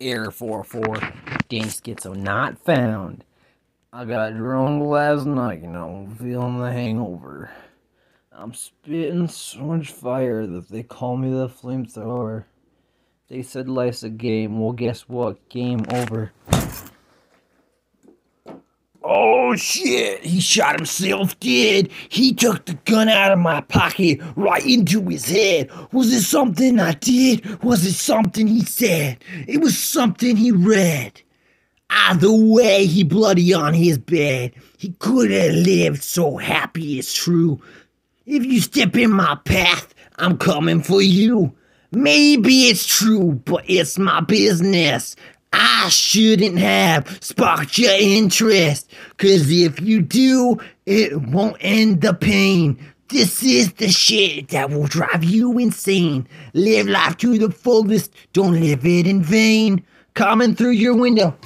Error 404. Dannyskitzo not found. I got drunk last night and I'm feeling the hangover. I'm spitting so much fire that they call me the flamethrower. They said life's a game. Well, guess what? Game over. Oh shit, he shot himself dead. He took the gun out of my pocket right into his head. Was it something I did? Was it something he said? It was something he read. Either way, he bloody on his bed. He could have lived so happy it's true. If you step in my path, I'm coming for you. Maybe it's true, but it's my business. I shouldn't have sparked your interest. Cause if you do, it won't end the pain. This is the shit that will drive you insane. Live life to the fullest, don't live it in vain. Coming through your window.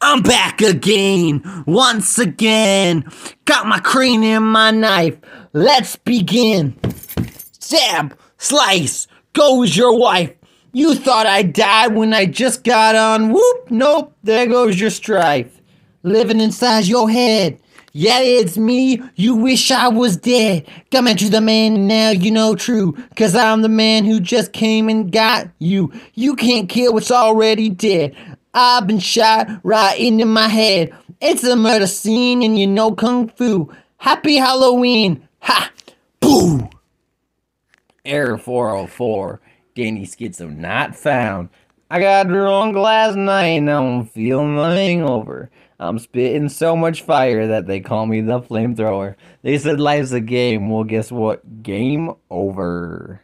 I'm back again, once again. Got my crane and my knife. Let's begin. Stab, slice, goes your wife. You thought I died when I just got on. Whoop, nope, there goes your strife. Living inside your head. Yeah, it's me. You wish I was dead. Coming to the man now you know true. Cause I'm the man who just came and got you. You can't kill what's already dead. I've been shot right into my head. It's a murder scene and you know Kung Fu. Happy Halloween. Ha! Boo! Error 404. Dannyskitzo not found. I got drunk last night and I'm feeling the hangover. I'm spitting so much fire that they call me the flamethrower. They said life's a game. Well, guess what? Game over.